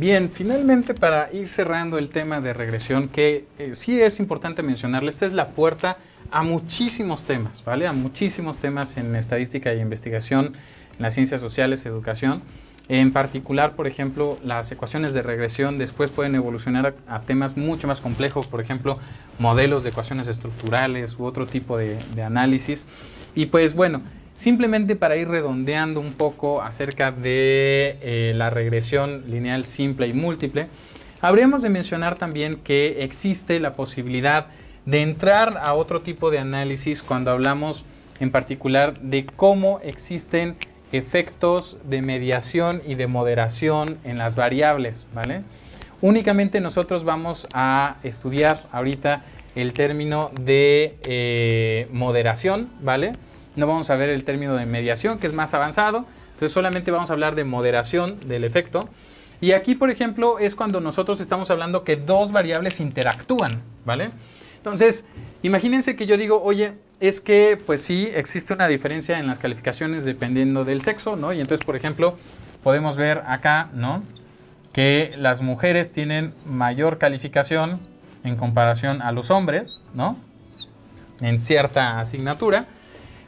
Bien, finalmente para ir cerrando el tema de regresión, que eh, sí es importante mencionarle, esta es la puerta a muchísimos temas, ¿vale? A muchísimos temas en estadística y investigación, en las ciencias sociales, educación. En particular, por ejemplo, las ecuaciones de regresión después pueden evolucionar a, temas mucho más complejos, por ejemplo, modelos de ecuaciones estructurales u otro tipo de, análisis. Y pues bueno, simplemente para ir redondeando un poco acerca de eh, la regresión lineal simple y múltiple, habríamos de mencionar también que existe la posibilidad de entrar a otro tipo de análisis cuando hablamos en particular de cómo existen efectos de mediación y de moderación en las variables, ¿vale? Únicamente nosotros vamos a estudiar ahorita el término de eh, moderación, ¿vale? No vamos a ver el término de mediación, que es más avanzado, entonces solamente vamos a hablar de moderación del efecto. Y aquí, por ejemplo, es cuando nosotros estamos hablando que dos variables interactúan, ¿vale? Entonces, imagínense que yo digo, oye, es que pues sí existe una diferencia en las calificaciones dependiendo del sexo, ¿no? Y entonces, por ejemplo, podemos ver acá, ¿no? Que las mujeres tienen mayor calificación en comparación a los hombres, ¿no? En cierta asignatura.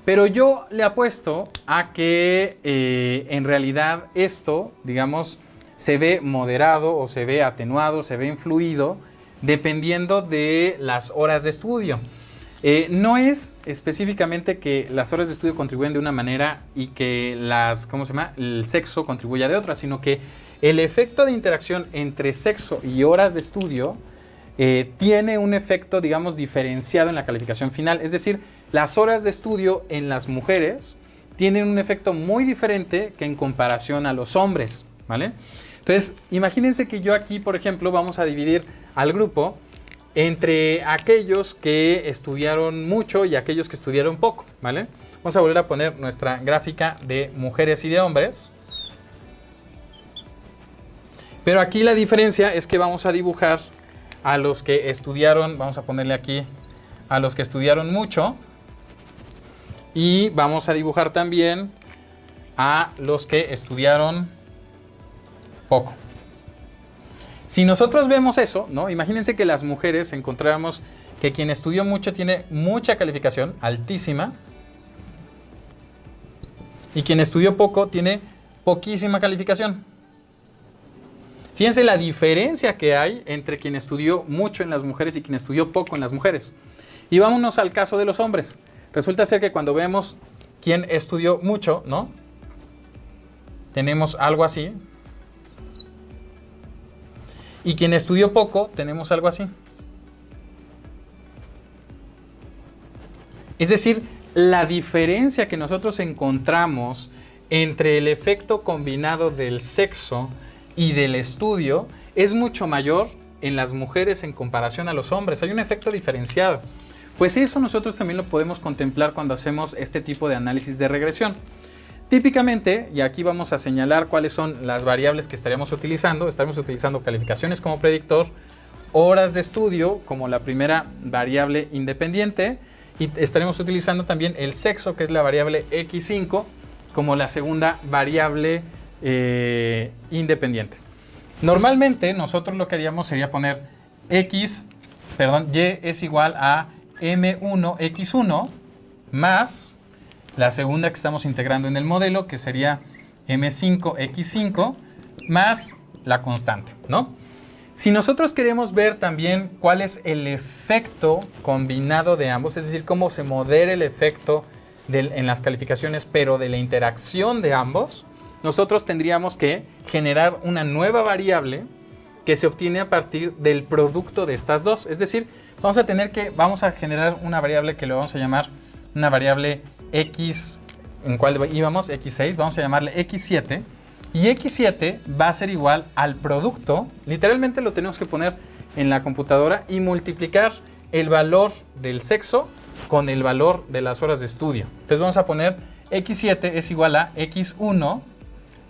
Pero yo le apuesto a que eh, en realidad esto, digamos, se ve moderado o se ve atenuado, se ve influido dependiendo de las horas de estudio. Eh, no es específicamente que las horas de estudio contribuyen de una manera y que las, ¿cómo se llama? el sexo contribuya de otra, sino que el efecto de interacción entre sexo y horas de estudio eh, tiene un efecto, digamos, diferenciado en la calificación final. Es decir, las horas de estudio en las mujeres tienen un efecto muy diferente que en comparación a los hombres, ¿vale? Entonces, imagínense que yo aquí, por ejemplo, vamos a dividir al grupo entre aquellos que estudiaron mucho y aquellos que estudiaron poco, ¿vale? Vamos a volver a poner nuestra gráfica de mujeres y de hombres. Pero aquí la diferencia es que vamos a dibujar a los que estudiaron, vamos a ponerle aquí, a los que estudiaron mucho. Y vamos a dibujar también a los que estudiaron poco. Si nosotros vemos eso, ¿no? Imagínense que las mujeres encontramos que quien estudió mucho tiene mucha calificación, altísima, y quien estudió poco tiene poquísima calificación. Fíjense la diferencia que hay entre quien estudió mucho en las mujeres y quien estudió poco en las mujeres. Y vámonos al caso de los hombres. Resulta ser que cuando vemos quien estudió mucho, ¿no? Tenemos algo así, y quien estudió poco, tenemos algo así. Es decir, la diferencia que nosotros encontramos entre el efecto combinado del sexo y del estudio es mucho mayor en las mujeres en comparación a los hombres. Hay un efecto diferenciado. Pues eso nosotros también lo podemos contemplar cuando hacemos este tipo de análisis de regresión. Típicamente, y aquí vamos a señalar cuáles son las variables que estaríamos utilizando, estaremos utilizando calificaciones como predictor, horas de estudio como la primera variable independiente y estaremos utilizando también el sexo, que es la variable X5, como la segunda variable eh, independiente. Normalmente nosotros lo que haríamos sería poner X, perdón, Y es igual a M1X1 más la segunda que estamos integrando en el modelo, que sería M5X5 más la constante, ¿no? Si nosotros queremos ver también cuál es el efecto combinado de ambos, es decir, cómo se modera el efecto en las calificaciones, pero de la interacción de ambos, nosotros tendríamos que generar una nueva variable que se obtiene a partir del producto de estas dos. Es decir, vamos a tener que, vamos a generar una variable que le vamos a llamar una variable X, en cuál íbamos, X6, vamos a llamarle X7. Y X7 va a ser igual al producto, literalmente lo tenemos que poner en la computadora y multiplicar el valor del sexo con el valor de las horas de estudio. Entonces vamos a poner X7 es igual a X1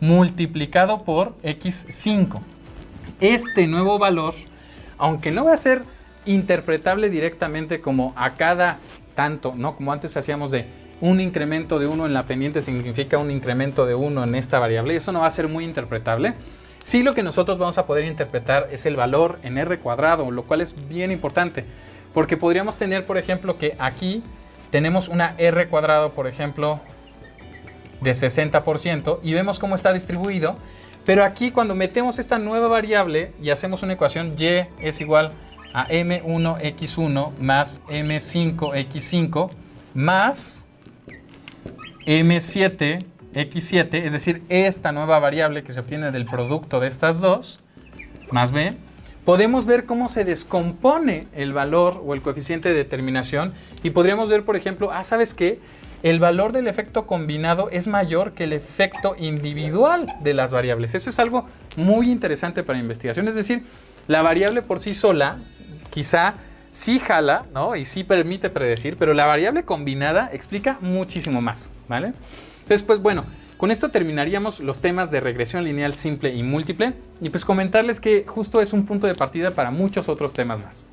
multiplicado por X5. Este nuevo valor, aunque no va a ser interpretable directamente como a cada tanto, ¿no? Como antes hacíamos de un incremento de 1 en la pendiente significa un incremento de 1 en esta variable. Eso no va a ser muy interpretable. Sí lo que nosotros vamos a poder interpretar es el valor en R cuadrado, lo cual es bien importante, porque podríamos tener, por ejemplo, que aquí tenemos una R cuadrado, por ejemplo, de 60% y vemos cómo está distribuido, pero aquí cuando metemos esta nueva variable y hacemos una ecuación y es igual a m1x1 más m5x5 más m7x7, es decir, esta nueva variable que se obtiene del producto de estas dos, más b, podemos ver cómo se descompone el valor o el coeficiente de determinación y podríamos ver, por ejemplo, ah, ¿sabes qué? El valor del efecto combinado es mayor que el efecto individual de las variables. Eso es algo muy interesante para investigación. Es decir, la variable por sí sola quizá sí jala, ¿no? Y sí permite predecir, pero la variable combinada explica muchísimo más, ¿vale? Entonces, pues bueno, con esto terminaríamos los temas de regresión lineal simple y múltiple y pues comentarles que justo es un punto de partida para muchos otros temas más.